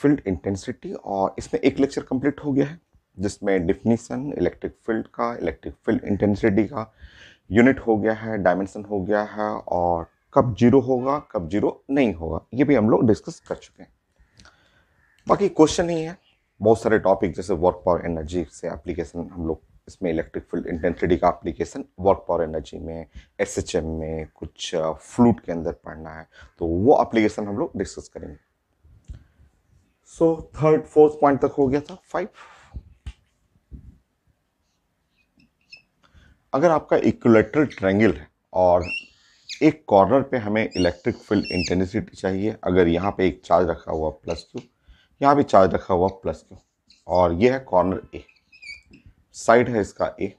Field intensity और इसमें एक लेक्चर कंप्लीट हो गया है, जिसमें डिफिनीसन इलेक्ट्रिक फ़ील्ड का, इलेक्ट्रिक फ़ील्ड इंटेंसिटी का यूनिट हो गया है, डायमेंशन हो गया है और कब ज़ीरो होगा, कब ज़ीरो नहीं होगा, ये भी हम लोग डिस्कस कर चुके हैं। बाकी क्वेश्चन ही है, बहुत सारे टॉपिक जैसे वर्क पावर एनर्जी से एप्लीकेशन हम लोग इसमें इलेक्ट्रिक फ़ील्ड इंटेंसिटी का एप्लीकेशन वर्क पावर एनर्जी में एसएचएम में कुछ फ्लूट के अंदर पढ़ना है तो वो एप्लीकेशन हम लोग डिस्कस करेंगे। सो थर्ड फोर्थ पॉइंट तक हो गया था फाइव अगर आपका इक्वलेटरल ट्रायंगल है और एक कॉर्नर पे हमें इलेक्ट्रिक फ़ील्ड इंटेंसिटी चाहिए, अगर यहाँ पे एक चार्ज रखा हुआ प्लस क्यू यहाँ भी चार्ज रखा हुआ प्लस क्यू और ये है कॉर्नर ए साइड है इसका ए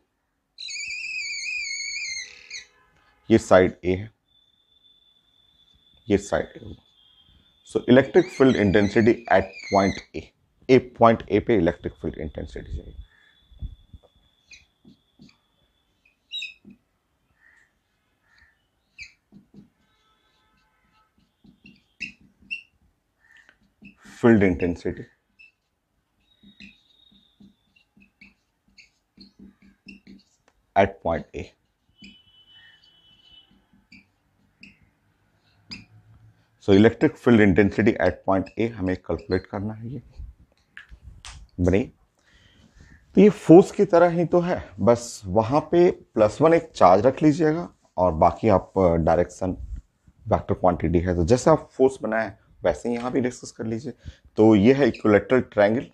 ये साइड ए है. ये side A so electric field intensity at point A A point A पे इलेक्ट्रिक फ़ील्ड इंटेंसिटी चाहिए। Field intensity at point A. So electric field intensity at point A हमें calculate करना है ये। बनी। तो ये फोर्स की तरह ही तो है। बस वहाँ पे प्लस वन एक चार्ज रख लीजिएगा और बाकी आप डायरेक्शन वेक्टर क्वांटिटी है। तो जैसे आप फोर्स बनाए, वैसे ही यहाँ भी डिस्कस कर लीजिए। तो ये है इक्वलेटरल ट्रायंगल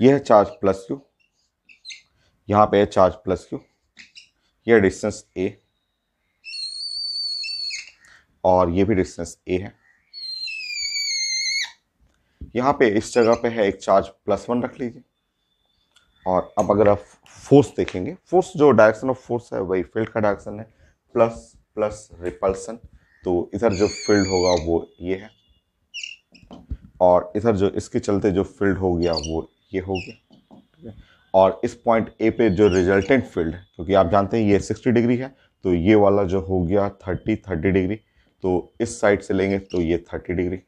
ये है चार्ज प्लस क्यू यहाँ पे है चार्ज प्लस क्यू ये डिस्टेंस ए और ये भी डिस्टेंस ए है। यहाँ पे इस जगह पे है एक चार्ज प्लस वन रख लीजिए। और अब अगर आप फोर्स देखेंगे फोर्स जो डायरेक्शन ऑफ़ फोर्स है, वही फ़ील्ड का डायरेक्शन है प्लस प्लस रिपल्सन तो इधर जो फ़ील्ड होगा वो ये है। और इधर जो इसके चलते जो फ़ील्ड हो गया वो ये हो गया। और इस पॉइंट ए पे जो रिजल्टेंट फ़ील्ड है, क्योंकि आप जानते हैं ये 60 डिग्री है तो ये वाला जो हो गया 30 30 डिग्री तो इस साइड से लेंगे तो ये 30 डिग्री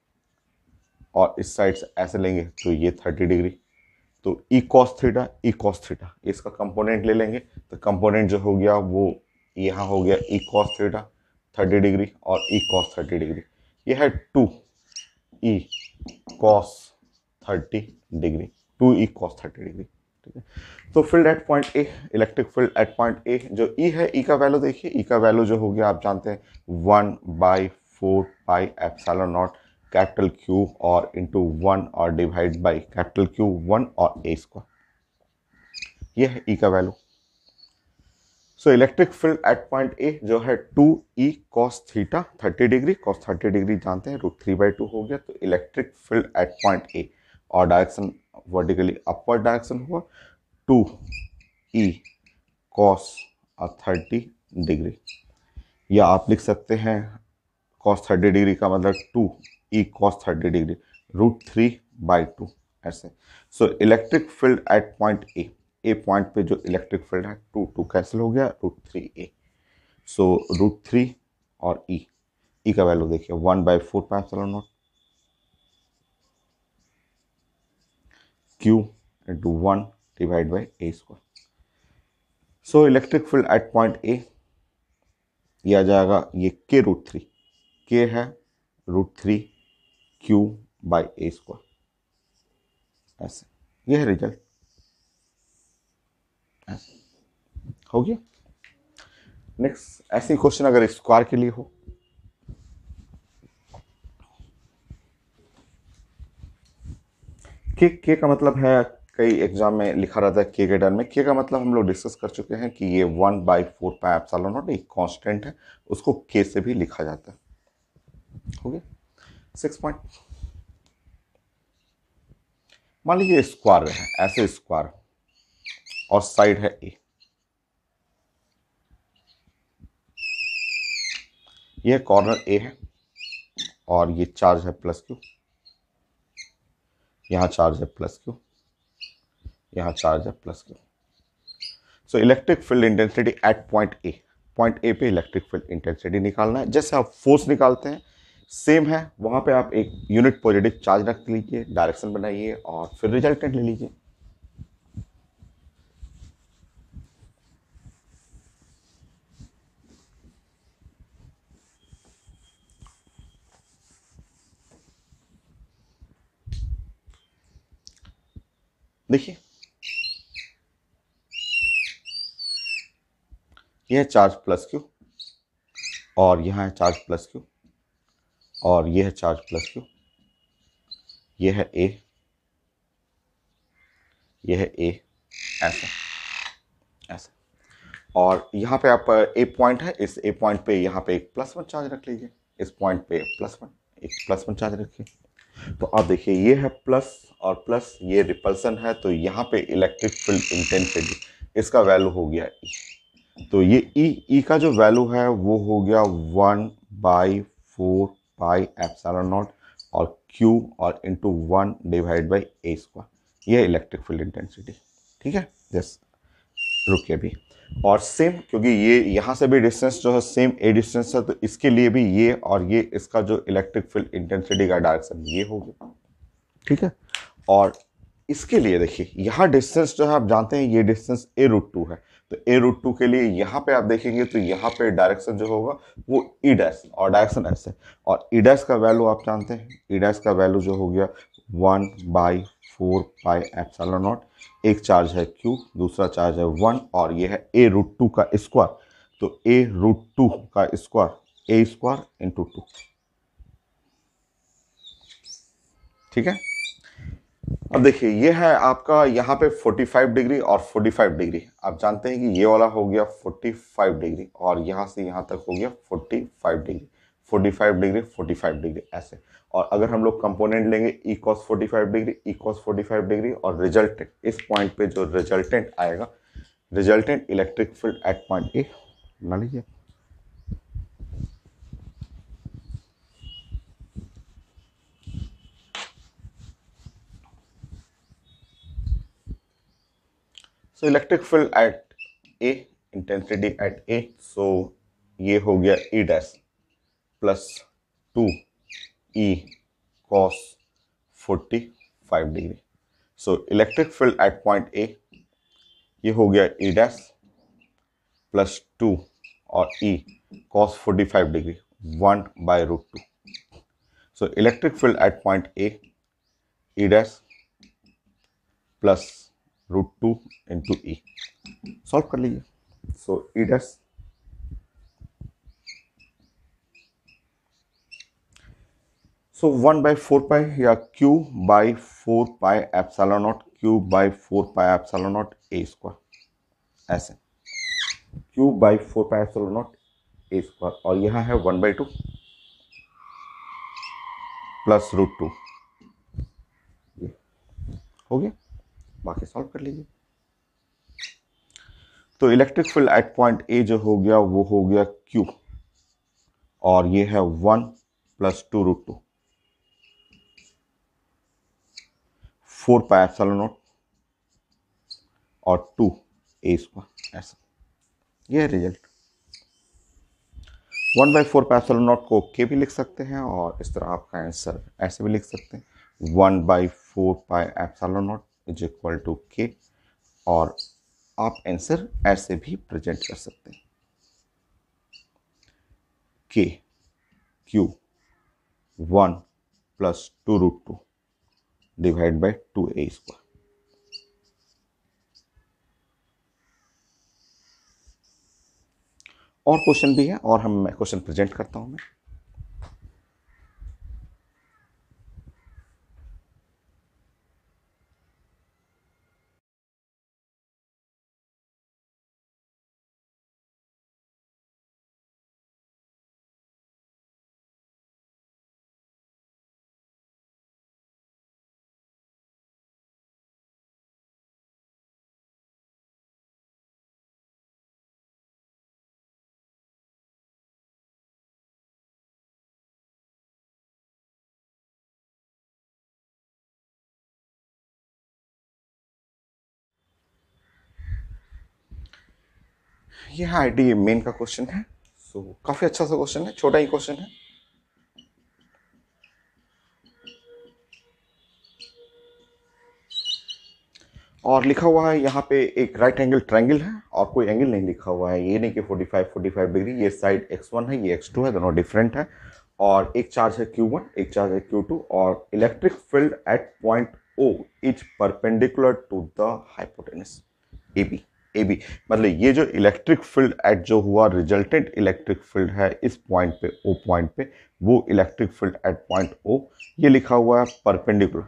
और इस साइड से ऐसे लेंगे तो ये 30 डिग्री तो E cos theta E cos theta इसका कंपोनेंट ले लेंगे। तो कंपोनेंट जो हो गया वो यहाँ हो गया E cos theta thirty degree और ई कॉस थर्टी डिग्री ये है two E cos thirty degree two E cos thirty degree तो field at point A electric field at point A जो ई e है ई e का value देखिए ई e का value जो हो गया, आप जानते हैं one by four pi epsilon naught capital Q और इंटू वन और divide by capital Q one और ए स्क्वायर ये है ई का value so electric field at point A जो है two E cos theta thirty degree cos thirty degree जानते हैं रूट थ्री बाई टू हो गया तो electric field at point A और डायरेक्शन वर्टिकली अपवर्ड डायरेक्शन हुआ two E cos thirty degree या आप लिख सकते हैं कॉस थर्टी डिग्री का मतलब two E cos thirty degree root three by two ऐसे so electric field at point A A point पे जो इलेक्ट्रिक फ़ील्ड है टू टू कैंसिल हो गया root three A so root three और E e. E e का value देखिए one by four चलो naught Q into one divide by A square so electric field at point A ये आ जाएगा ये के रूट थ्री के है root three Q by A square ऐसे. ये है रिज़ल्ट हो गया? नेक्स्ट ऐसे क्वेश्चन अगर स्क्वायर के लिए हो के के का मतलब है, कई एग्ज़ाम में लिखा रहता है के के डर में। के का मतलब हम लोग डिस्कस कर चुके हैं कि ये one by four pi epsilon naught एक कांस्टेंट है, उसको के से भी लिखा जाता है। हो गया? सिक्स पॉइंट मान लीजिए स्क्वायर है, ऐसे स्क्वायर और साइड है ए यह कॉर्नर ए है, और ये चार्ज है प्लस क्यू यहाँ चार्ज है प्लस क्यू, यहाँ चार्ज है plus Q. So electric field intensity at point A point A पे इलेक्ट्रिक फ़ील्ड इंटेंसिटी निकालना है। जैसे आप फोर्स निकालते हैं सेम है, वहाँ पे आप एक यूनिट पॉजिटिव चार्ज रख लीजिए डायरेक्शन बनाइए और फिर रिजल्टेंट ले लीजिए। देखिए। यह है चार्ज प्लस क्यू और यहाँ है चार्ज प्लस क्यू और यह है चार्ज प्लस क्यू। यह है ए यह है ए ऐसा। ऐसा। और यहाँ पे आप ए पॉइंट है, इस ए पॉइंट पे यहाँ पे एक प्लस वन चार्ज रख लीजिए। इस पॉइंट पे प्लस वन एक प्लस वन चार्ज रखिए। तो आप देखिए, ये है प्लस और प्लस ये रिपल्सन है तो यहाँ पे इलेक्ट्रिक फ़ील्ड इंटेंसिटी इसका वैल्यू हो गया ई तो ये ई ई का जो वैल्यू है, वो हो गया one by four pi epsilon naught और क्यू और into one divide by A square ये इलेक्ट्रिक फ़ील्ड इंटेंसिटी ठीक है? जस रुकिए अभी। और सेम क्योंकि ये यहाँ से भी डिस्टेंस जो है सेम ए डिस्टेंस है तो इसके लिए भी ये और ये इसका जो इलेक्ट्रिक फ़ील्ड इंटेंसिटी का डायरेक्शन ये हो गया। ठीक है? और इसके लिए देखिए, यहाँ डिस्टेंस जो है, आप जानते हैं ये डिस्टेंस ए रूट टू है। तो ए रूट टू के लिए यहाँ पे आप देखेंगे तो यहाँ पे डायरेक्शन जो होगा, वो ई डैश और डायरेक्शन ऐसे और ई डैश का वैल्यू आप जानते हैं ई डैश का वैल्यू जो हो गया one by four pi epsilon naught, एक चार्ज है क्यू, दूसरा चार्ज है वन, और ये है ए रूट टू का स्क्वायर। तो ए रूट टू का square, A square into two. ठीक है? अब देखिए, ये है आपका यहाँ पे 45 डिग्री और 45 डिग्री। आप जानते हैं कि ये वाला हो गया 45 डिग्री, और यहाँ से यहाँ तक हो गया 45 डिग्री। 45 डिग्री 45 डिग्री, ऐसे। और अगर हम लोग कंपोनेंट लेंगे E cos forty five degree E cos forty five degree और रिजल्टेंट इस पॉइंट पे जो रिजल्टेंट आएगा resultant electric field at point A बना लीजिए। So, electric field at a, intensity at a, so ये हो गया E dash plus two cos forty five degree so electric field at point A ये हो गया ई डैश प्लस टू और E cos forty five degree one by root two so electric field at point A E dash plus root two into E solve कर लीजिए। सो E dash so one by four pi या Q by four pi epsilon naught Q by four pi epsilon naught A square ऐसे Q by four pi epsilon naught A square और यहाँ है one by two plus root two हो गया? बाकी solve कर लीजिए। तो electric field at point A जो हो गया, वो हो गया क्यू और ये है one plus two root two four pi epsilon naught और टू ए स्क्वायर, ऐसा। यह result. One by four pi epsilon naught को के भी लिख सकते हैं और इस तरह आपका आंसर ऐसे भी लिख सकते हैं। One by four pi epsilon naught is equal to के और आप आंसर ऐसे भी प्रेजेंट कर सकते हैं। K, Q, one plus two root two. Divide by two A square और क्वेश्चन भी है और हम क्वेश्चन प्रेजेंट करता हूँ मैं। ये है आई मेन का क्वेश्चन है। सो so, काफ़ी अच्छा सा क्वेश्चन है छोटा ही क्वेश्चन है। और लिखा हुआ है यहाँ पे एक राइट एंगल ट्रायंगल है और कोई एंगल नहीं लिखा हुआ है। ये नहीं कि 45 45 डिग्री ये साइड x1 है ये x2 है दोनों डिफरेंट है। और एक चार्ज है Q1 एक चार्ज है Q2 और electric field at point O is perpendicular to the hypotenuse A B A B मतलब ये जो इलेक्ट्रिक फ़ील्ड एट जो हुआ रिजल्टेंट इलेक्ट्रिक फ़ील्ड है, इस पॉइंट पे ओ पॉइंट पे, वो electric field at point O ये लिखा हुआ है परपेंडिकुलर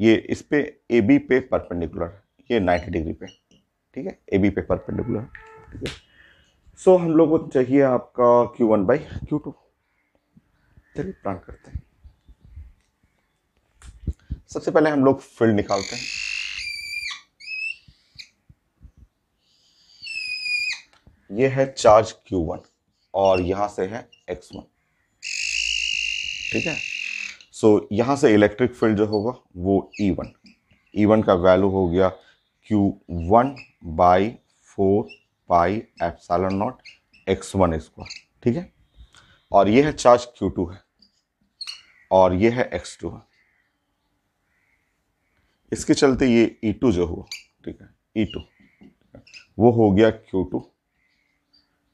ये इस पे ए बी पे परपेंडिकुलर ये 90 डिग्री पे। ठीक है? ए बी पे परपेंडिकुलर ठीक है? सो हम लोग को चाहिए आपका Q one by Q two चलिए प्लान करते हैं। सबसे पहले हम लोग फ़ील्ड निकालते हैं। ये है चार्ज Q1 और यहाँ से है X1 ठीक है? सो so, यहाँ से इलेक्ट्रिक फ़ील्ड जो होगा वो E1 E1 का वैल्यू हो गया Q1 one by four pi epsilon naught X one square ठीक है? और ये है चार्ज Q2 है और ये है X2 है। इसके चलते ये E2 जो हुआ ठीक है? E2 वो हो गया Q2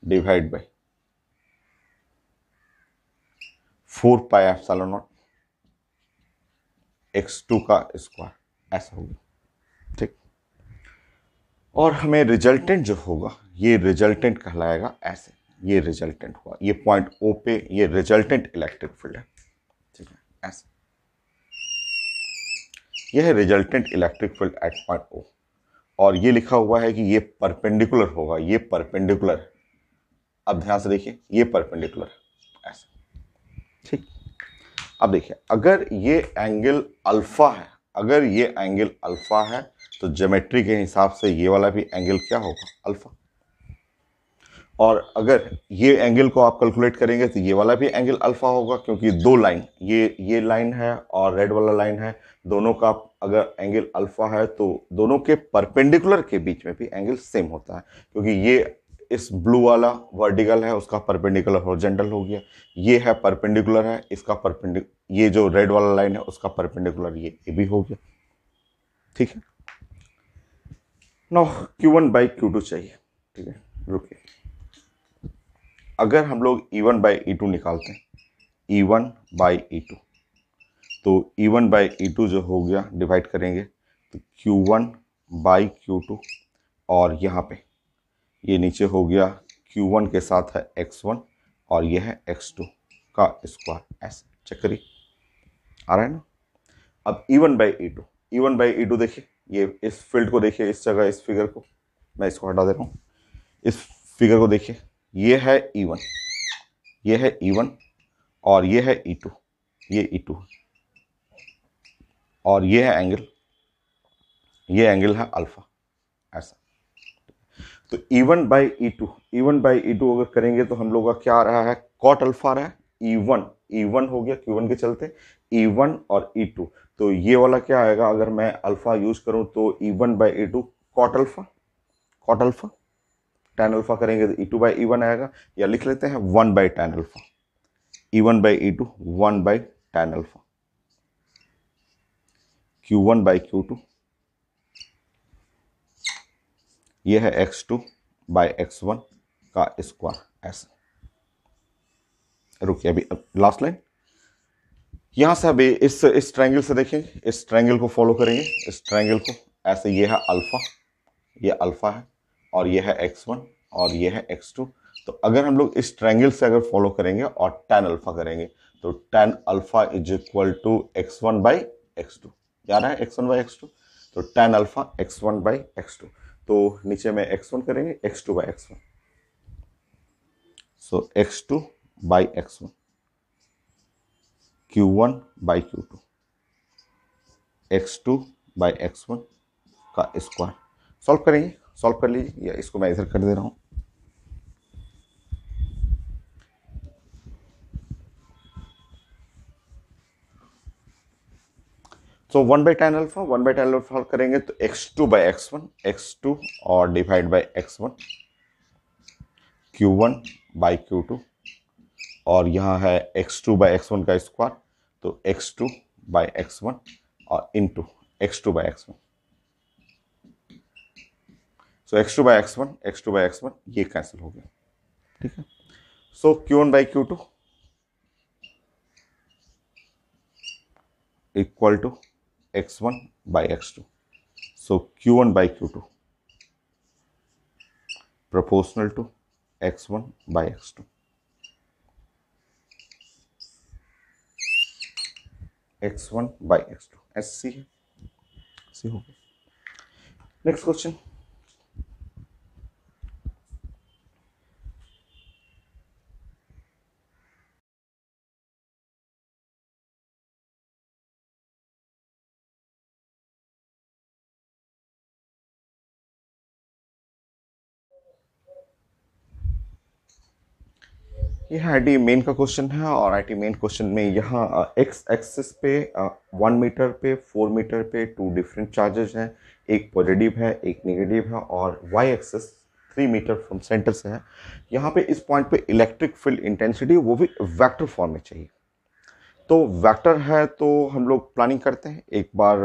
divide by four pi epsilon naught X two का स्क्वायर ऐसा होगा ठीक? और हमें रिजल्टेंट जो होगा, ये रिजल्टेंट कहलाएगा ऐसे। ये रिजल्टेंट हुआ। ये पॉइंट ओ पे, ये रिजल्टेंट इलेक्ट्रिक फ़ील्ड है। ठीक है? ऐसे। यह है resultant electric field at point O और ये लिखा हुआ है कि ये परपेंडिकुलर होगा, ये परपेंडिकुलर अब ध्यान से देखिए, ये परपेंडिकुलर ऐसा। ठीक। अब देखिए, अगर ये एंगल अल्फ़ा है, अगर ये एंगल अल्फ़ा है तो ज्योमेट्री के हिसाब से ये वाला भी एंगल क्या होगा? अल्फ़ा और अगर ये एंगल को आप कैलकुलेट करेंगे तो ये वाला भी एंगल अल्फ़ा होगा, क्योंकि दो लाइन ये ये लाइन है और रेड वाला लाइन है। दोनों का अगर एंगल अल्फ़ा है तो दोनों के परपेंडिकुलर के बीच में भी एंगल सेम होता है, क्योंकि ये इस ब्लू वाला वर्टिकल है, उसका परपेंडिकुलर हॉरिजॉन्टल हो गया। ये है परपेंडिकुलर है, इसका परपेंडिक ये जो रेड वाला लाइन है, उसका परपेंडिकुलर ये ए भी हो गया। ठीक है? No Q one by Q two चाहिए। ठीक है? रुकिए। अगर हम लोग E one by E two निकालते हैं E one by E two तो E one by E two जो हो गया डिवाइड करेंगे तो Q one by Q two और यहाँ पे ये नीचे हो गया Q1 के साथ है X1 और ये है X2 का स्क्वायर ऐसे चेक करिए आ रहा है ना? अब E1 one by E two E one by E two देखिए, ये इस फ़ील्ड को देखिए, इस जगह, इस फिगर को। मैं इसको हटा दे रहा हूँ। इस फिगर को देखिए, ये है E1 ये है E1 और ये है E2 ये E2 और ये है एंगल ये एंगल है अल्फ़ा तो E one by E two E one by E two अगर करेंगे तो हम लोग का क्या आ रहा है? कॉट अल्फ़ा रहा है। ई वन ई वन हो गया क्यू वन के चलते। ई वन और ई टू तो ये वाला क्या आएगा? अगर मैं अल्फ़ा यूज़ करूँ तो E one by E two cot alpha cot alpha tan alpha करेंगे तो E two by E one आएगा। या लिख लेते हैं one by tan alpha E one by E two one by tan alpha Q one by Q two ये है X two by X one का स्क्वायर ऐसा रुकिए अभी लास्ट लाइन यहाँ से अभी इस इस ट्रायंगल से देखेंगे इस ट्रायंगल को फॉलो करेंगे। इस ट्रायंगल को। ऐसे ये है अल्फ़ा ये अल्फ़ा है, और ये है एक्स वन और ये है एक्स टू तो अगर हम लोग इस ट्रायंगल से अगर फॉलो करेंगे और टेन अल्फ़ा करेंगे तो tan alpha is equal to X one by X two क्या रहा है X one by X two तो tan alpha X one by X two तो नीचे में एक्स वन करेंगे X two by X one so X two by X one Q one by Q two X two by X one का square solve करेंगे solve कर लीजिए, या इसको मैं इधर कर दे रहा हूँ. So one by tan alpha one by tan alpha करेंगे तो X two by X one X two और divide by X one Q one by Q two और यहाँ है X two by X one का स्क्वायर तो X two by X one और into X two by X one so X two by X one X two by X one ये cancel हो गया। ठीक है? So Q one by Q two equal to x1 by x2. So q1 by q2 proportional to x1 by x2. x1 by x2 as C. see next question next I main का question है और I T main question में यहाँ x axis पे one metre पे four metre पे two different charges हैं। एक पॉजिटिव है, एक नेगेटिव है और Y axis three metre from centre से है। यहाँ पे इस पॉइंट पे इलेक्ट्रिक फ़ील्ड इंटेंसिटी वो भी वेक्टर फॉर्म में चाहिए। तो वेक्टर है तो हम लोग प्लानिंग करते हैं। एक बार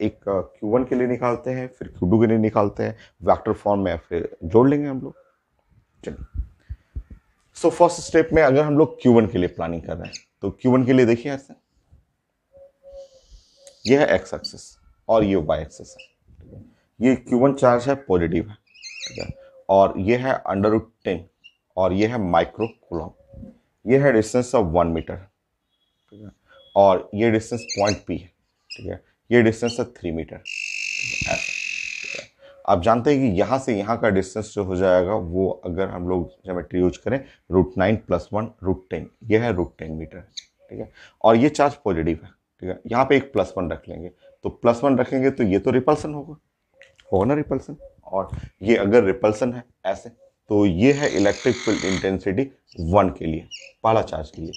एक क्यू वन के लिए निकालते हैं, फिर क्यू टू के लिए निकालते हैं। वैक्टर फॉर्म में फिर जोड़ लेंगे हम लोग। चलिए। सो फ़र्स्ट स्टेप में अगर हम लोग Q1 के लिए प्लानिंग कर रहे हैं तो Q1 के लिए देखिए ऐसे। यह है एक्स एक्सिस और ये वाई एक्सिस है। ये Q1 चार्ज है पॉजिटिव है, ठीक है? और ये है अंडर रूट टेन और ये है माइक्रो कुलॉम ये है डिस्टेंस ऑफ़ वन मीटर ठीक है? और ये डिस्टेंस पॉइंट पी है, ठीक है? ये डिस्टेंस है थ्री मीटर ऐसा आप जानते हैं कि यहाँ से यहाँ का डिस्टेंस जो हो जाएगा, वो अगर हम लोग जोमेट्री यूज़ करें root nine plus one root ten ये है रूट टेन मीटर ठीक है? और ये चार्ज पॉजिटिव है, ठीक है? यहाँ पे एक प्लस वन रख लेंगे। तो प्लस वन रखेंगे तो ये तो रिपल्सन होगा होगा ना रिपल्सन और ये अगर रिपल्सन है ऐसे तो ये है इलेक्ट्रिक फ़ील्ड इंटेंसिटी वन के लिए, पहला चार्ज के लिए।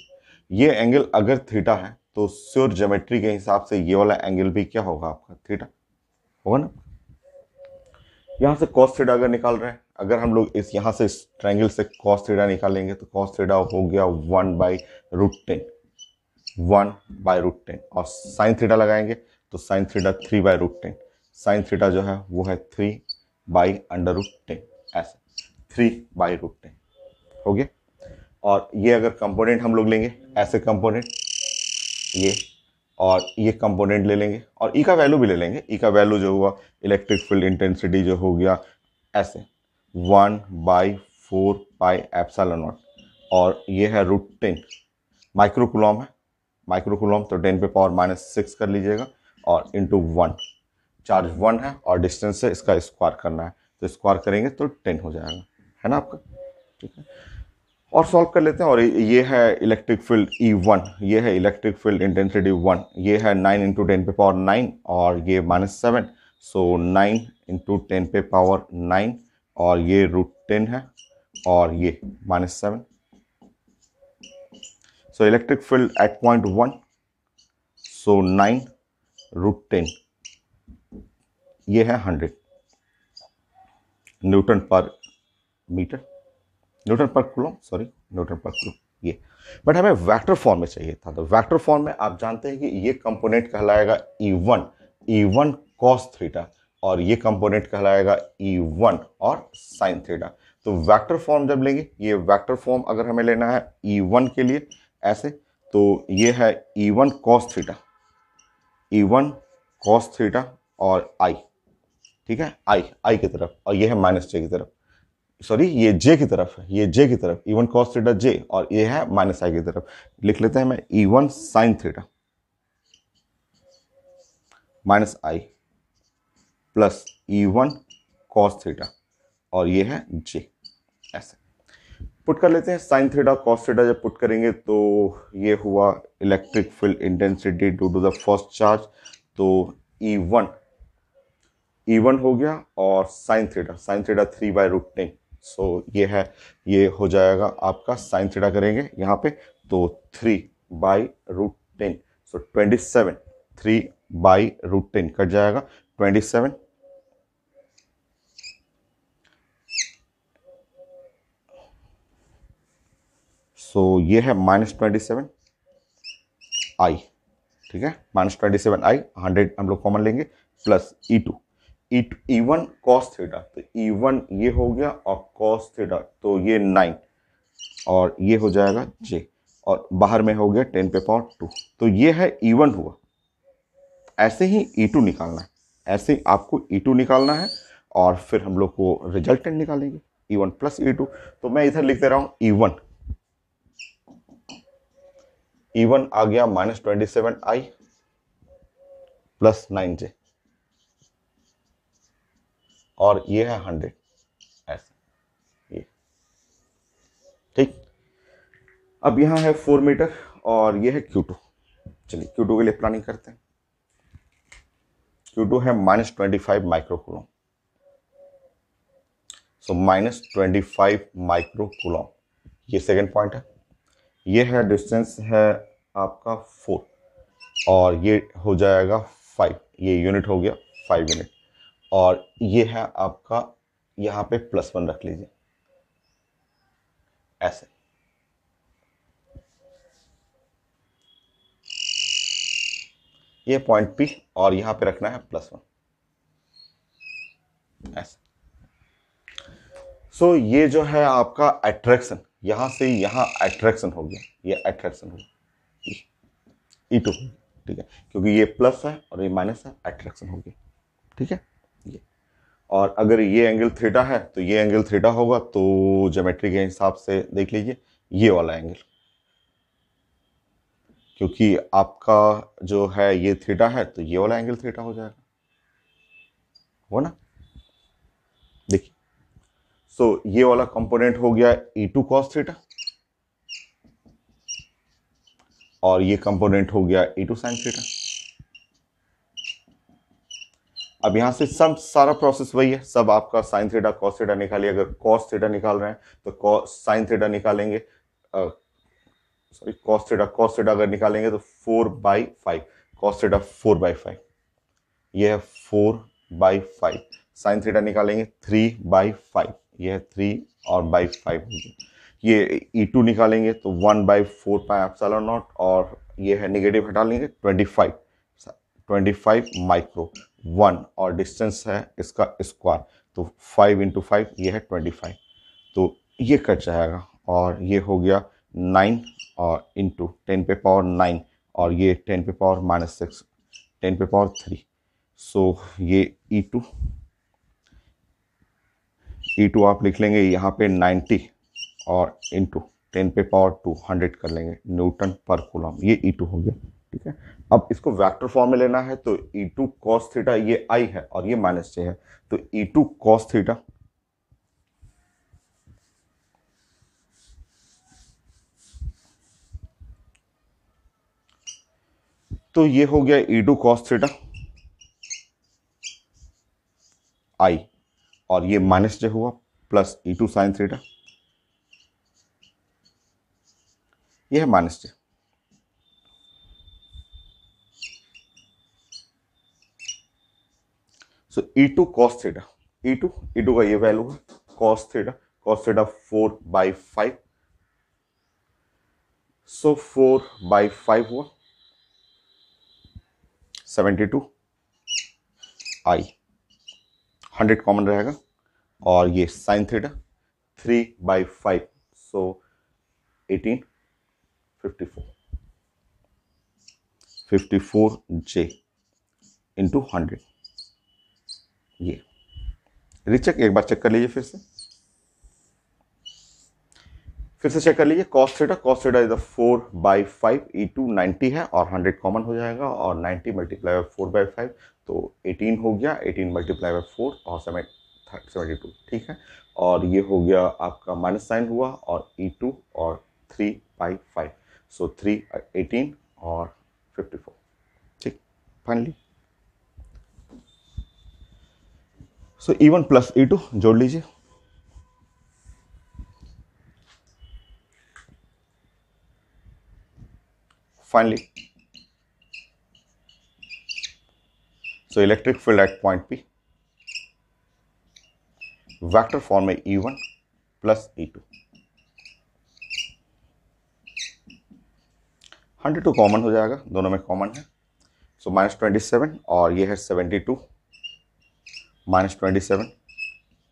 ये एंगल अगर थीटा है तो श्योर जोमेट्री के हिसाब से ये वाला एंगल भी क्या होगा आपका? थीटा होगा ना? यहाँ से कॉस थीटा अगर निकाल रहे हैं, अगर हम लोग इस यहाँ से इस ट्रायंगल से कॉस थीटा निकालेंगे तो कॉस थीटा हो गया one by root ten one by root ten और साइन थीटा लगाएँगे तो sine theta three by root ten sine theta जो है, वो है three by under root ten ऐसे. थ्री बाई रूट टेन हो गया? और ये अगर कंपोनेंट हम लोग लेंगे, ऐसे कंपोनेंट ये और ये कंपोनेंट ले लेंगे और ई e का वैल्यू भी ले लेंगे। ई e का वैल्यू जो हुआ इलेक्ट्रिक फ़ील्ड इंटेंसिटी जो हो गया, ऐसे। One by four pi epsilon naught और ये है रूट टेन माइक्रोकुलॉम है। माइक्रोकुलॉम तो टेन पे पावर माइनस सिक्स कर लीजिएगा और इंटू वन चार्ज वन है और डिस्टेंस से इसका स्क्वायर करना है। तो स्क्वायर करेंगे तो टेन हो जाएगा। है ना आपका? ठीक है? और सॉल्व कर लेते हैं। और ये है इलेक्ट्रिक फ़ील्ड ई वन ये है इलेक्ट्रिक फ़ील्ड इंटेंसिटी वन ये है नाइन इंटू टेन पे पावर नाइन और ये minus seven so nine into ten पे पावर नाइन और ये रूट टेन है और ये minus seven so electric field at point one so nine root ten ये है hundred newton per metre newton per coulomb sorry newton per coulomb ये। But हमें वेक्टर फॉर्म में चाहिए था। तो वेक्टर फॉर्म में आप जानते हैं कि ये कंपोनेंट कहलाएगा E one E one cos theta और ये कंपोनेंट कहलाएगा ई वन और साइन थीटा तो वेक्टर फॉर्म जब लेंगे, ये वेक्टर फॉर्म अगर हमें लेना है ई वन के लिए ऐसे तो ये है E one cos theta E one cos theta और आई ठीक है? आई आई की तरफ़, और ये है माइनस जे की तरफ़। सॉरी, ये जे की तरफ़ है, ये जे की तरफ़ E one cos theta J और ये है माइनस आई की तरफ़। लिख लेते हैं मैं E one sine theta minus I plus E one cos theta और ये है जे ऐसे। पुट कर लेते हैं साइन थीटा कॉस थीटा जब पुट करेंगे तो ये हुआ electric field intensity due to the first charge तो ई वन ई वन हो गया और sine theta sine theta three by root ten so so, ये है ये हो जाएगा आपका साइन थीटा करेंगे। यहाँ पे तो three by root ten so twenty seven three by root ten cut जाएगा। ट्वेंटी सेवन सो ये है माइनस ट्वेंटी सेवन आई ठीक है? Minus twenty seven I hundred हम लोग कॉमन लेंगे plus E two E E one cos theta E one one ये हो गया और कॉस थीटा तो ये नाइन और ये हो जाएगा जे और बाहर में हो गया टेन पे पावर टू तो ये है ई वन हुआ। ऐसे ही ई टू निकालना है, ऐसे ही आपको ई टू निकालना है और फिर हम लोग को रिजल्टेंट निकालेंगे E one plus E two तो मैं इधर लिख दे रहा हूँ ई वन ई वन आ गया minus twenty seven I plus nine J और ये है हंड्रेड ऐसे. ये. ठीक? अब यहाँ है फोर मीटर और ये है क्यू टू चलिए क्यू टू के लिए प्लानिंग करते हैं. क्यू टू है minus twenty five micro so minus twenty five micro ये सेकेंड पॉइंट है. ये है डिस्टेंस है आपका फोर और ये हो जाएगा फाइव ये यूनिट हो गया फाइव यूनिट और ये है आपका यहाँ पे प्लस वन रख लीजिए। ऐसे। ये पॉइंट पी और यहाँ पे रखना है प्लस वन ऐसे। सो so, ये जो है आपका अट्रैक्शन यहाँ से यहाँ अट्रैक्शन हो गया। ये अट्रैक्शन हो गया। ई टू ठीक है। क्योंकि ये प्लस है और ये माइनस है अट्रैक्शन हो गया। ठीक है। ये। और अगर ये एंगल थीटा है तो ये एंगल थीटा होगा तो जोमेट्री के हिसाब से देख लीजिए ये वाला एंगल क्योंकि आपका जो है ये थीटा है तो ये वाला एंगल थीटा हो जाएगा। हो ना? देखिए। सो so, ये वाला कंपोनेंट हो गया ई टू कॉस थीटा और ये कंपोनेंट हो गया ई टू साइन थीटा अब यहाँ से सब सारा प्रोसेस वही है। सब आपका साइन थीटा कॉस थीटा निकालिए। अगर कॉस थीटा निकाल रहे हैं तो साइन थीटा निकालेंगे। Sorry cos theta cos theta अगर निकालेंगे तो four by five cos theta four by five ये है four by five sine theta निकालेंगे थ्री बाई फाइव यह है थ्री और बाई फाइव होगी ये ई टू निकालेंगे तो one by four pi epsilon naught, और ये है निगेटिव हटा लेंगे twenty five twenty five micro one और डिस्टेंस है इसका स्क्वायर। तो फाइव इंटू फाइव, ये है ट्वेंटी फाइव। तो ये कट जाएगा और ये हो गया नाइन और इंटू टेन पे पावर नाइन और ये टेन पे पावर माइनस सिक्स, टेन पे पावर थ्री। सो ये ई टू ई टू आप लिख लेंगे, यहाँ पे नाइन्टी और इंटू टेन पे पावर टू, हंड्रेड कर लेंगे न्यूटन पर कूलम ये ई टू हो गया, ठीक है? अब इसको वेक्टर फॉर्म में लेना है तो ई टू कॉस थीटा ये आई है और ये माइनस जे है। तो ई टू कॉस थीटा तो ये हो गया E two cos theta I और ये माइनस जे हुआ plus E two sine theta ये है minus J so E two cos theta E two E two का ये वैल्यू है cos theta cos theta four by five so four by five हुआ. Seventy two I hundred common रहेगा. और ये sine theta three by five so eighteen fifty four fifty four J into hundred ये। Recheck, एक बार check कर लीजिए फिर से। फिर से चेक कर लीजिए cos theta cos theta is the four by five E two ninety है और हंड्रेड कॉमन हो जाएगा और ninety multiply by four by five तो एटीन हो गया एटीन मल्टीप्लाई बाई फोर और सेवन सेवेंटी टू ठीक है? और ये हो गया आपका माइनस साइन हुआ और ई टू और three by five so three eighteen और फिफ्टी फोर ठीक? Finally so E one plus E two जोड़ लीजिए। Finally so electric field at point p vector form में E one plus E two hundred two common हो जाएगा, दोनों में common है। सो माइनस ट्वेंटी सेवन और ये है seventy two minus twenty seven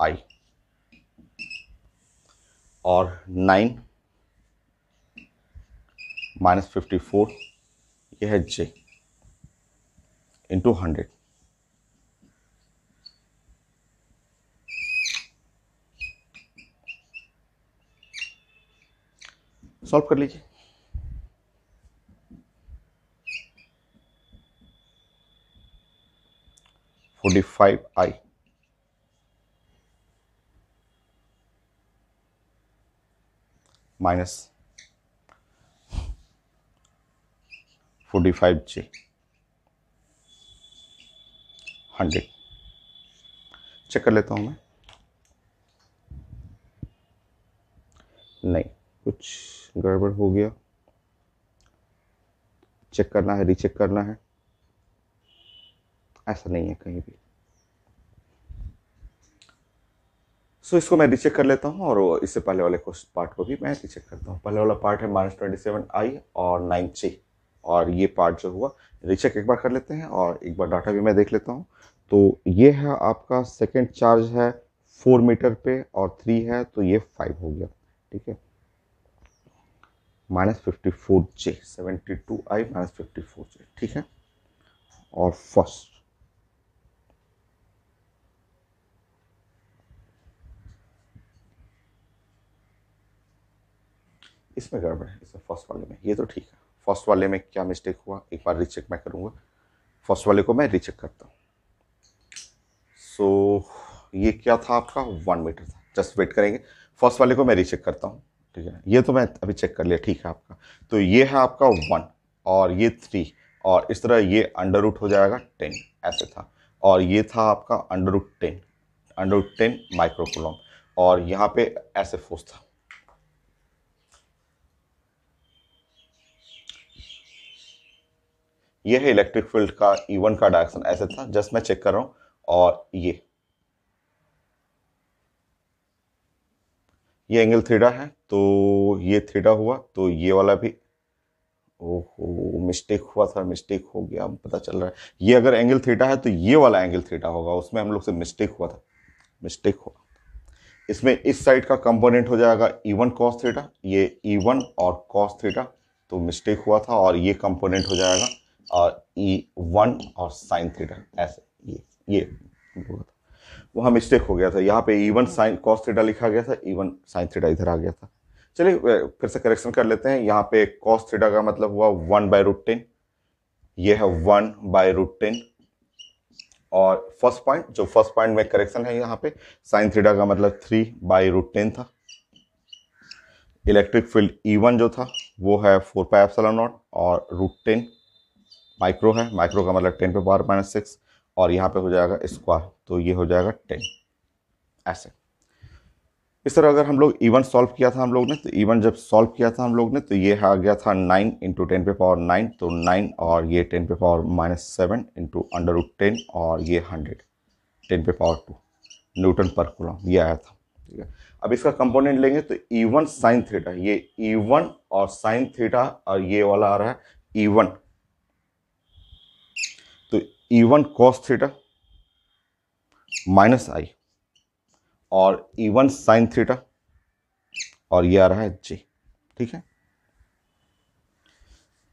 I और नाइन माइनस फिफ्टी फोर ये है जे इंटू हंड्रेड सॉल्व कर लीजिए। Forty five I minus forty five J. Hundred. Check कर लेता हूँ मैं। नहीं, कुछ गड़बड़ हो गया। चेक करना है, रीचेक करना है। ऐसा नहीं है कहीं भी। सो इसको मैं रीचेक कर लेता हूँ और इससे पहले वाले पार्ट को भी मैं रीचेक करता हूँ। पहले वाला पार्ट है माइनस ट्वेंटी सेवन आई और नाइन ची और ये पार्ट जो हुआ रीचेक एक बार कर लेते हैं और एक बार डाटा भी मैं देख लेता हूँ। तो ये है आपका सेकेंड चार्ज है फोर मीटर पे और थ्री है तो ये फाइव हो गया। ठीक है? Minus fifty four J seventy two I minus fifty four J ठीक है? और फ़र्स्ट इसमें गड़बड़ है। इसमें फ़र्स्ट वाले में। ये तो ठीक है। फ़र्स्ट वाले में क्या मिस्टेक हुआ? एक बार रीचेक मैं करूँगा। फ़र्स्ट वाले को मैं रीचेक करता हूँ। सो so, ये क्या था आपका? वन मीटर था। जस्ट वेट करेंगे। फ़र्स्ट वाले को मैं रीचेक करता हूँ। ठीक है ये तो मैं अभी चेक कर लिया। ठीक है आपका। तो ये है आपका वन और ये थ्री और इस तरह ये अंडर रूट हो जाएगा टेन ऐसे था। और ये था आपका under root ten under root ten microcoulomb और यहाँ पे ऐसे फोर्स था। ये है इलेक्ट्रिक फ़ील्ड का ईवन का डायरेक्शन ऐसे था जस्ट मैं चेक कर रहा हूँ, और ये। ये एंगल थीटा है तो ये थीटा हुआ तो ये वाला भी। ओहो मिस्टेक हुआ था मिस्टेक हो गया पता चल रहा है। ये अगर एंगल थीटा है तो ये वाला एंगल थीटा होगा, उसमें हम लोग से मिस्टेक हुआ था। मिस्टेक हुआ। इसमें इस साइड का कंपोनेंट हो जाएगा इवन कॉस थीटा, ये इवन और कॉस थीटा तो मिस्टेक हुआ था, और ये कंपोनेंट हो जाएगा और ई वन और साइन थीटा ऐसे, ये ये वहाँ मिस्टेक हो गया था। यहाँ पे इवन साइन कॉस थीटा लिखा गया था इवन साइन थीटा इधर आ गया था। चलिए फिर से करेक्शन कर लेते हैं। यहाँ पे कॉस थीटा का मतलब हुआ वन बाय रूट टेन ये है वन बाय रूट टेन और फ़र्स्ट पॉइंट जो फ़र्स्ट पॉइंट में करेक्शन है यहाँ पे साइन थीटा का मतलब थ्री बाई रूट टेन था। इलेक्ट्रिक फ़ील्ड ई वन जो था, वो है फोर पाई एप्सलॉन नॉट और रूट टेन माइक्रो है, माइक्रो का मतलब टेन पे पावर माइनस सिक्स और यहाँ पे हो जाएगा स्क्वायर तो ये हो जाएगा टेन। ऐसे। इस तरह अगर हम लोग इवन सॉल्व किया था हम लोग ने तो इवन जब सॉल्व किया था हम लोग ने तो ये आ गया था नाइन इंटू टेन पे पावर नाइन तो नाइन और ये टेन पे power minus seven into under root ten और ये हंड्रेड, टेन पे power two newton per coulomb ये आया था। ठीक है। अब इसका कंपोनेंट लेंगे तो ईवन साइन थीटा, ये ईवन और साइन थीटा और ये वाला आ रहा है ईवन तो E one cos theta minus I और ईवन साइन थीटा और ये आ रहा है जी ठीक है?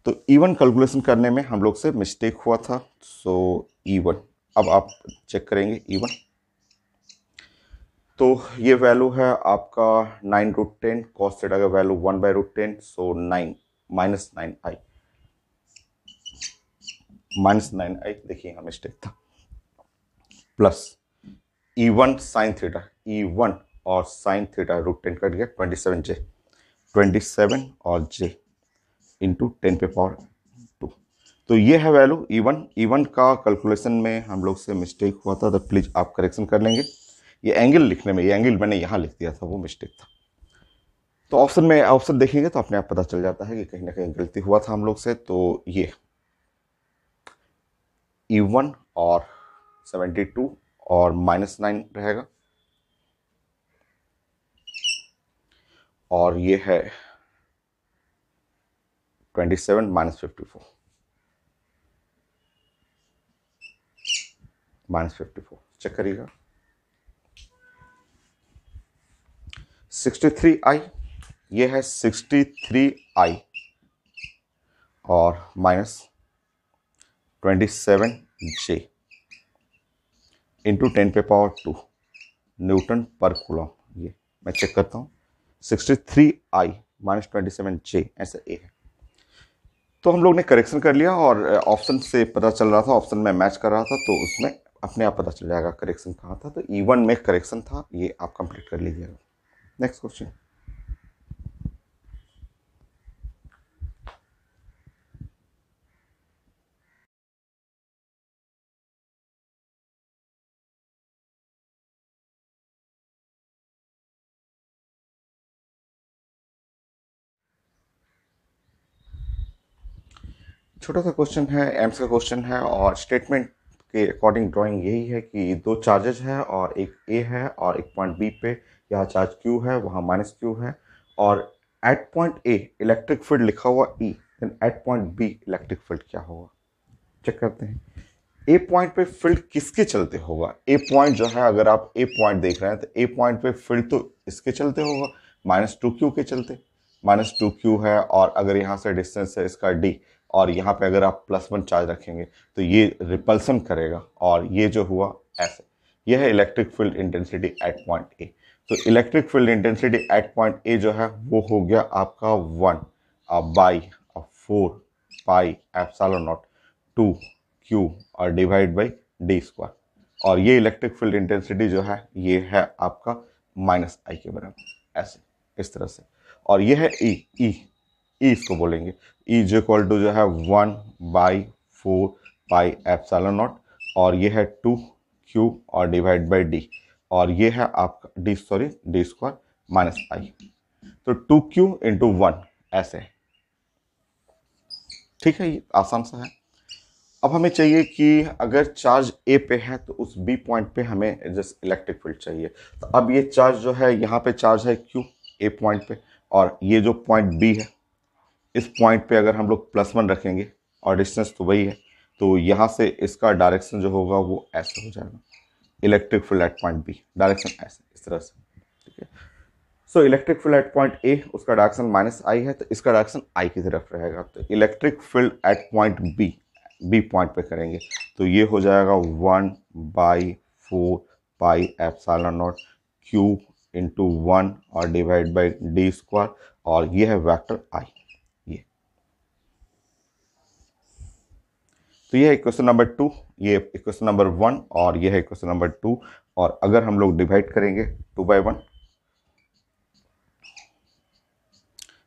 तो इवन कैलकुलेशन करने में हम लोग से मिस्टेक हुआ था सो इवन अब आप चेक करेंगे इवन तो ये वैल्यू है आपका nine root ten cos theta का value one by root ten so nine minus nine I minus nine I देखिए यहाँ मिस्टेक था। Plus E one sine theta E one और sine theta root ten cut गया twenty seven J twenty seven और जे into ten पे power two तो ये है value E one E one का कैलकुलेशन में हम लोग से मिस्टेक हुआ था तो प्लीज़ आप करेक्शन कर लेंगे। ये एंगल लिखने में, ये एंगल मैंने यहाँ लिख दिया था, वो मिस्टेक था। तो ऑप्शन में ऑप्शन देखेंगे तो अपने आप पता चल जाता है कि कहीं ना कहीं गलती हुआ था हम लोग से तो ये। इवन और सेवेंटी टू और माइनस नाइन रहेगा। और ये है twenty seven minus fifty four minus fifty four check करिएगा। सिक्सटी थ्री आई ये है सिक्सटी थ्री आई और minus twenty seven J into ten पे power two newton per coulomb ये मैं चेक करता हूँ। Sixty three I minus twenty seven J ऐसा ए है। तो हम लोग ने करेक्शन कर लिया और ऑप्शन से पता चल रहा था ऑप्शन में मैच कर रहा था तो उसमें अपने आप पता चल जाएगा करेक्शन कहाँ था। तो ईवन में करेक्शन था। ये आप कंप्लीट कर लीजिएगा। नेक्स्ट क्वेश्चन छोटा सा क्वेश्चन है एम्स का क्वेश्चन है और स्टेटमेंट के अकॉर्डिंग ड्राइंग यही है कि दो चार्जेज है और एक ए है और एक पॉइंट बी पे यहाँ चार्ज क्यू है, वहाँ माइनस क्यू है और at point A electric field लिखा हुआ E then at point B electric field क्या होगा? चेक करते हैं। ए पॉइंट पे फ़ील्ड किसके चलते होगा? ए पॉइंट जो है, अगर आप ए पॉइंट देख रहे हैं तो ए पॉइंट पे फ़ील्ड तो इसके चलते होगा माइनस टू क्यू के चलते। माइनस टू क्यू है और अगर यहाँ से डिस्टेंस है, इसका डी और यहाँ पे अगर आप प्लस वन चार्ज रखेंगे तो ये रिपल्सन करेगा और ये जो हुआ ऐसे यह है electric field intensity at point A तो electric field intensity at point A जो है, वो हो गया आपका one by four pi epsilon naught two Q और डिवाइड बाई डी स्क्वायर और ये इलेक्ट्रिक फ़ील्ड इंटेंसिटी जो है, ये है आपका माइनस आई के बराबर ऐसे इस तरह से. और ये है ई ई ई इसको बोलेंगे। ई जो इक्वल टू जो है one by four pi epsilon naught और ये है टू क्यू और डिवाइड बाई डी और ये है आपका D sorry D square minus I तो टू क्यू इंटू वन ऐसे। ठीक है, ये आसान सा है। अब हमें चाहिए कि अगर चार्ज ए पे है तो उस बी पॉइंट पे हमें जस्ट इलेक्ट्रिक फ़ील्ड चाहिए। तो अब ये चार्ज जो है, यहाँ पे चार्ज है क्यू ए पॉइंट पे और ये जो पॉइंट बी है इस पॉइंट पे अगर हम लोग प्लस वन रखेंगे, और डिस्टेंस तो वही है तो यहाँ से इसका डायरेक्शन जो होगा वो ऐसे हो जाएगा। Electric field at point B direction ऐसे, इस तरह से। ठीक है? So electric field at point A उसका डायरेक्शन माइनस आई है तो इसका डायरेक्शन आई की तरफ़ रहेगा। तो electric field at point B B point पे करेंगे तो ये हो जाएगा one by four pi epsilon naught Q into one और डिवाइड बाई डी स्क्वायर और ये है वेक्टर आई ये तो ये है क्वेश्चन नंबर टू ये इक्वेशन नंबर वन और ये है इक्वेशन नंबर टू और अगर हम लोग डिवाइड करेंगे two by one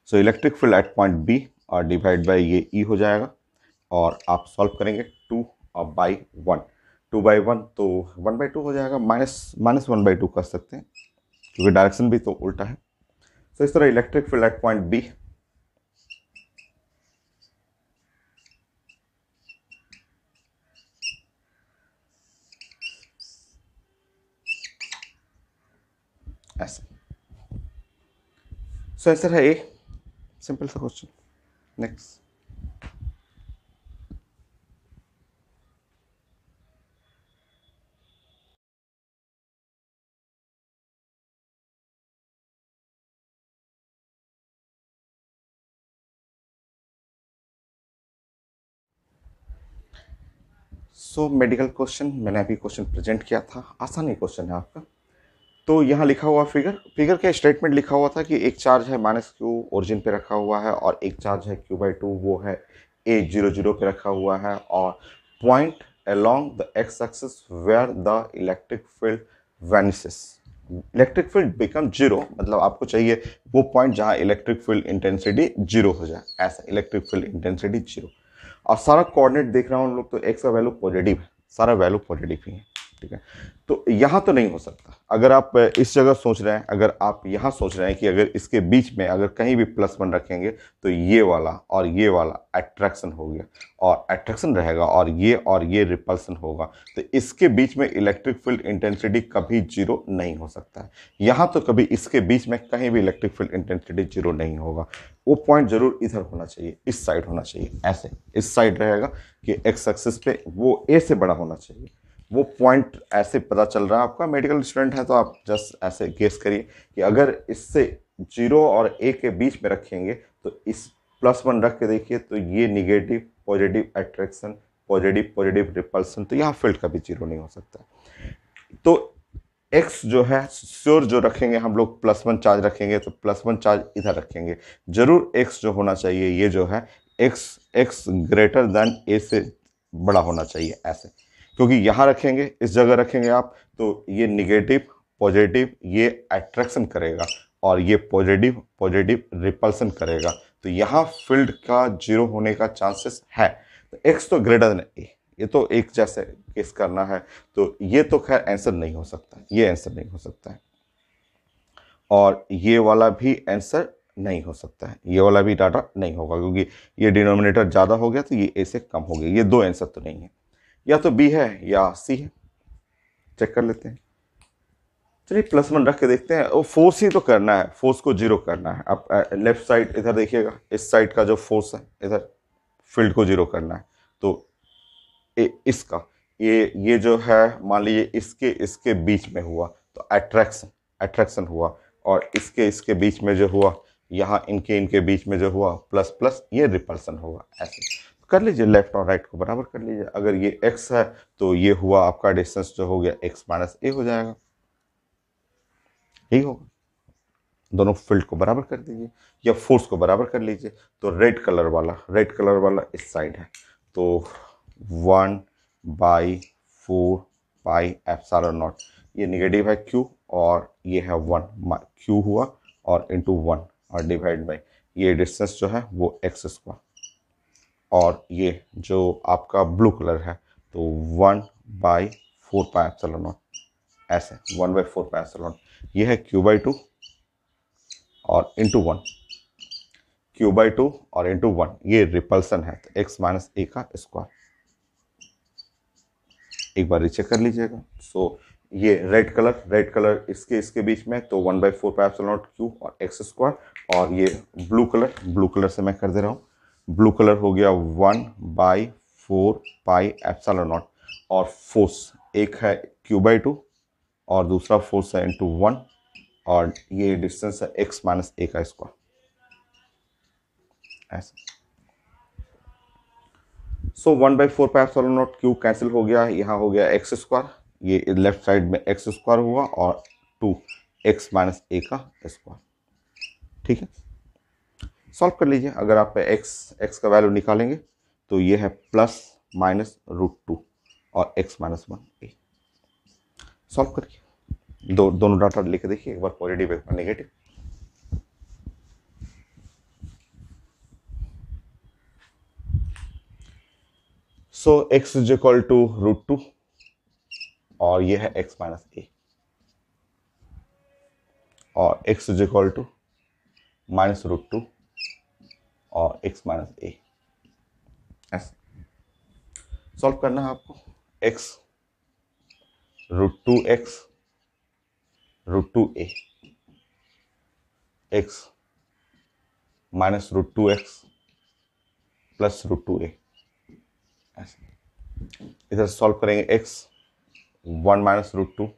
so electric field at point B और डिवाइड बाई ये ई e हो जाएगा, और आप सॉल्व करेंगे टू और by one two by one तो वन बाई टू हो जाएगा minus minus one by two कर सकते हैं, क्योंकि डायरेक्शन भी तो उल्टा है. तो इस तरह electric field at point B ऐसे सो आंसर है ए सिंपल सा question next so medical question मैंने अभी क्वेश्चन प्रेजेंट किया था. आसानी क्वेश्चन है आपका. तो यहाँ लिखा हुआ फिगर फिगर का स्टेटमेंट लिखा हुआ था कि एक चार्ज है माइनस क्यू ओरिजिन पे रखा हुआ है और एक चार्ज है क्यू बाई टू वो है ए ज़ीरो ज़ीरो पे रखा हुआ है और point along the X axis where the electric field vanishes electric field become zero मतलब आपको चाहिए वो पॉइंट जहाँ इलेक्ट्रिक फ़ील्ड इंटेंसिटी ज़ीरो हो जाए, ऐसा इलेक्ट्रिक फ़ील्ड इंटेंसिटी ज़ीरो और सारा कोऑर्डिनेट देख रहा हूँ लोग तो एक्स का वैल्यू पॉजिटिव है, सारा वैल्यू पॉजिटिव ही है। ठीक है? तो यहाँ तो नहीं हो सकता। अगर आप इस जगह सोच रहे हैं, अगर आप यहाँ सोच रहे हैं कि अगर इसके बीच में अगर कहीं भी प्लस वन रखेंगे तो ये वाला और ये वाला अट्रैक्शन हो गया। और अट्रैक्शन रहेगा और ये और ये रिपल्सन होगा। तो इसके बीच में इलेक्ट्रिक फ़ील्ड इंटेंसिटी कभी ज़ीरो नहीं हो सकता है। यहाँ तो कभी इसके बीच में कहीं भी इलेक्ट्रिक फ़ील्ड इंटेंसिटी ज़ीरो नहीं होगा। वो पॉइंट ज़रूर इधर होना चाहिए, इस साइड होना चाहिए, ऐसे। इस साइड रहेगा कि एक्स एक्सिस पे वो ए से बड़ा होना चाहिए। वो पॉइंट ऐसे पता चल रहा है आपका मेडिकल स्टूडेंट है तो आप जस्ट ऐसे गेस करिए कि अगर इससे ज़ीरो और ए के बीच में रखेंगे तो इस प्लस वन रख के देखिए तो ये negative positive attraction positive positive repulsion तो यहाँ फ़ील्ड का भी ज़ीरो नहीं हो सकता तो एक्स जो है श्योर जो रखेंगे, हम लोग प्लस वन चार्ज रखेंगे तो प्लस वन चार्ज इधर रखेंगे। ज़रूर एक्स जो होना चाहिए, ये जो है X X greater than A से बड़ा होना चाहिए, ऐसे। क्योंकि यहाँ रखेंगे, इस जगह रखेंगे आप तो ये निगेटिव पॉजिटिव ये अट्रैक्शन करेगा और ये पॉजिटिव पॉजिटिव रिपल्सन करेगा। तो यहाँ फ़ील्ड का ज़ीरो होने का चांसेस है। तो एक्स तो ग्रेटर देन ए ये तो एक जैसे केस करना है। तो ये तो खैर आंसर नहीं हो सकता, ये आंसर नहीं हो सकता है। और ये वाला भी आंसर नहीं हो सकता है, ये वाला भी डाटा नहीं होगा, क्योंकि ये डिनोमिनेटर ज़्यादा हो गया तो ये ए से कम हो गया, ये दो आंसर तो नहीं है। या तो बी है या सी है। चेक कर लेते हैं। चलिए प्लस वन रख के देखते हैं। वो फोर्स ही तो करना है। फोर्स को ज़ीरो करना है। अब लेफ़्ट साइड इधर देखिएगा। इस साइड का जो फोर्स है इधर फ़ील्ड को ज़ीरो करना है। तो ए, इसका ये ये जो है मान लीजिए इसके इसके बीच में हुआ तो अट्रैक्शन अट्रैक्शन हुआ। और इसके इसके बीच में जो हुआ यहाँ इनके इनके बीच में जो हुआ प्लस प्लस ये रिपल्सन होगा ऐसे। कर लीजिए लेफ़्ट और राइट को बराबर कर लीजिए। अगर ये एक्स है तो ये हुआ आपका डिस्टेंस जो हो गया एक्स माइनस ए हो जाएगा। यही होगा। दोनों फ़ील्ड को बराबर कर दीजिए या फोर्स को बराबर कर लीजिए। तो रेड कलर वाला, रेड कलर वाला इस साइड है। तो one by four pi F naught, ये निगेटिव है क्यू और ये है वन क्यू हुआ और इंटू वन और डिवाइड बाई, ये डिस्टेंस जो है वो एक्स स्क्वायर और ये जो आपका ब्लू कलर है तो one by four pi epsilon naught ऐसे one by four pi epsilon ये है क्यू बाई टू और into one Q by two और इंटू वन ये रिपल्सन है तो एक्स माइनस ए का स्क्वायर एक बार रिचेक कर लीजिएगा। सो so, ये रेड कलर रेड कलर इसके इसके बीच में तो one by four pi naught Q और एक्स स्क्वायर और ये ब्लू कलर ब्लू कलर से मैं कर दे रहा हूँ। ब्लू कलर हो गया one by four pi epsilon naught और फोर्स एक है क्यू बाई टू और दूसरा फोर्स है इंटू वन और ये डिस्टेंस है एक्स माइनस ए का स्क्वायर ऐसा। So one by four pi epsilon naught Q cancel हो गया, यहाँ हो गया एक्स स्क्वायर ये लेफ़्ट साइड में एक्स स्क्वायर हुआ और टू एक्स माइनस ए का स्क्वायर ठीक है? सॉल्व कर लीजिए। अगर आप एक्स एक्स का वैल्यू निकालेंगे तो ये है प्लस माइनस रूट टू और X minus one A solve करिए। दो, दोनों डाटा लेके देखिए, एक बार पॉजिटिव एक बार negative so X is equal to root two और ये है एक्स माइनस ए और X is equal to minus root two और x माइनस ए ऐसे सॉल्व करना है आपको। x root two X root two A X minus root two X plus root two A ऐसे इधर सॉल्व करेंगे x one minus root two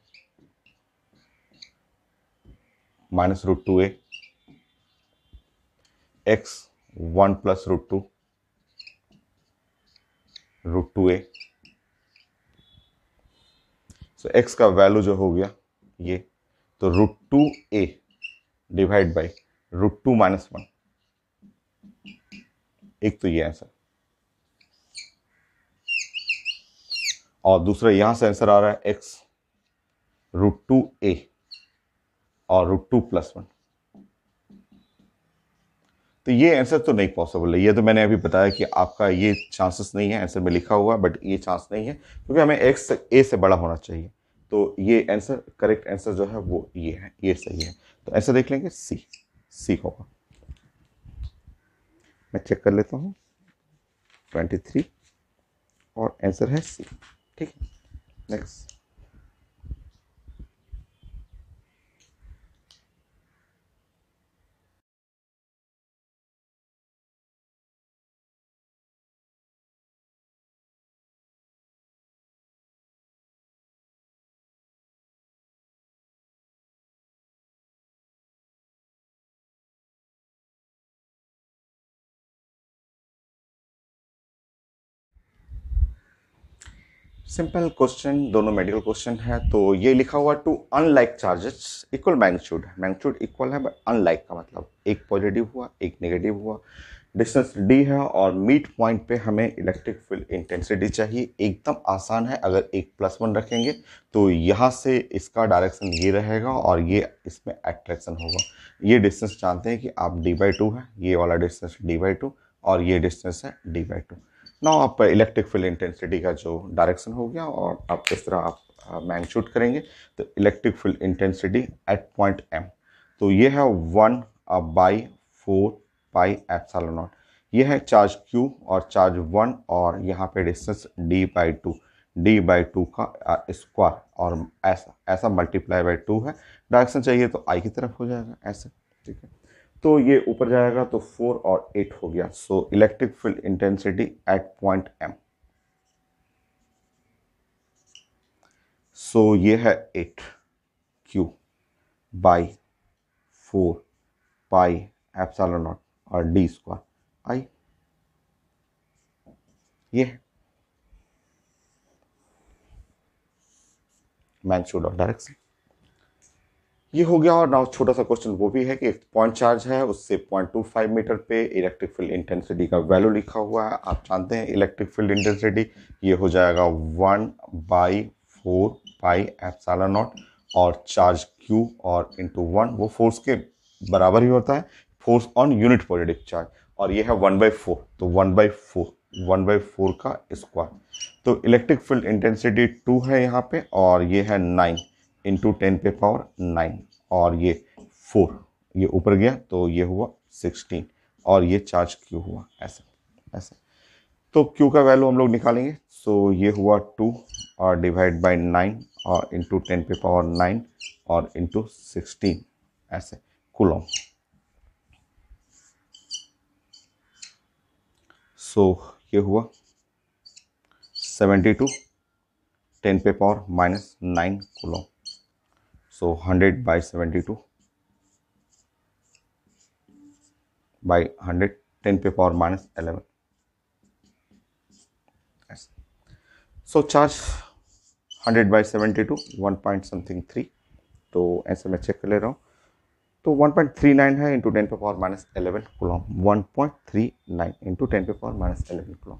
minus root two A X one plus root two root two A. So X का value जो हो गया, ये तो root two A divide by root two minus one. एक तो ये आंसर और दूसरा यहाँ से आंसर आ रहा है एक्स रूट टू ए और रूट टू प्लस वन। तो ये आंसर तो नहीं पॉसिबल है। ये तो मैंने अभी बताया कि आपका ये चांसेस नहीं है आंसर में लिखा हुआ बट ये चांस नहीं है, क्योंकि हमें एक्स ए से बड़ा होना चाहिए। तो ये आंसर करेक्ट आंसर जो है वो ये है, ये सही है। तो आंसर देख लेंगे सी सी होगा। मैं चेक कर लेता हूँ। ट्वेंटी थ्री और आंसर है सी ठीक है नेक्स्ट सिंपल क्वेश्चन दोनों मेडिकल क्वेश्चन है तो ये लिखा हुआ two unlike charges equal magnitude magnitude equal है बट अनलाइक का मतलब एक पॉजिटिव हुआ, एक नेगेटिव हुआ। डिस्टेंस डी है और मीट पॉइंट पे हमें इलेक्ट्रिक फ़ील्ड इंटेंसिटी चाहिए। एकदम आसान है, अगर एक प्लस वन रखेंगे तो यहाँ से इसका डायरेक्शन ये रहेगा और ये इसमें अट्रैक्शन होगा। ये डिस्टेंस जानते हैं कि आप डी बाई टू है, ये वाला डिस्टेंस डी बाई टू और ये डिस्टेंस है डी बाई टू नाउ आप इलेक्ट्रिक फ़ील्ड इंटेंसिटी का जो डायरेक्शन हो गया और आप इस तरह आप शूट करेंगे तो electric field intensity at point M तो ये है one by four pi epsilon naught ये है चार्ज क्यू और चार्ज वन और यहाँ पे distance D by two D by two का स्क्वायर और ऐसा ऐसा मल्टीप्लाई बाई टू है। डायरेक्शन चाहिए तो आई की तरफ़ हो जाएगा, ऐसे, ठीक है? तो ये ऊपर जाएगा तो फोर और एट हो गया। सो electric field intensity at point M so ये है eight Q by four pi epsilon naught और डी स्क्वायर आई ये है। मैग्नीट्यूड ऑफ़ डायरेक्शन ये हो गया और नाउ छोटा सा क्वेश्चन वो भी है कि एक पॉइंट चार्ज है, उससे पॉइंट टू फाइव मीटर पे इलेक्ट्रिक फ़ील्ड इंटेंसिटी का वैल्यू लिखा हुआ है। आप जानते हैं इलेक्ट्रिक फ़ील्ड इंटेंसिटी ये हो जाएगा one by four pi epsilon naught और चार्ज क्यू और इंटू वन वो फोर्स के बराबर ही होता है। Force on unit positive charge और ये है वन बाई फोर तो one by four one by four का स्क्वायर तो इलेक्ट्रिक फ़ील्ड इंटेंसिटी टू है यहाँ पे और ये है नाइन इंटू टेन पे पावर नाइन और ये फोर ये ऊपर गया तो ये हुआ सिक्सटीन और ये चार्ज क्यू हुआ? ऐसे ऐसे। तो क्यू का वैल्यू हम लोग निकालेंगे। सो ये हुआ टू और डिवाइड बाय नाइन और इंटू टेन पे पावर नाइन और इंटू सिक्सटीन ऐसे कुलोम सो ये हुआ सेवेंटी टू टेन पे power minus nine coulomb so 100 by 72 by 100 10 to the power minus 11 yes. so charge 100 by 72 1 point something 3 तो ऐसे मैं चेक कर ले रहा हूँ तो 1.39 है इंटू टेन पे power minus 11 coulomb 1.39 into ten पे पावर माइनस 11 कुलॉम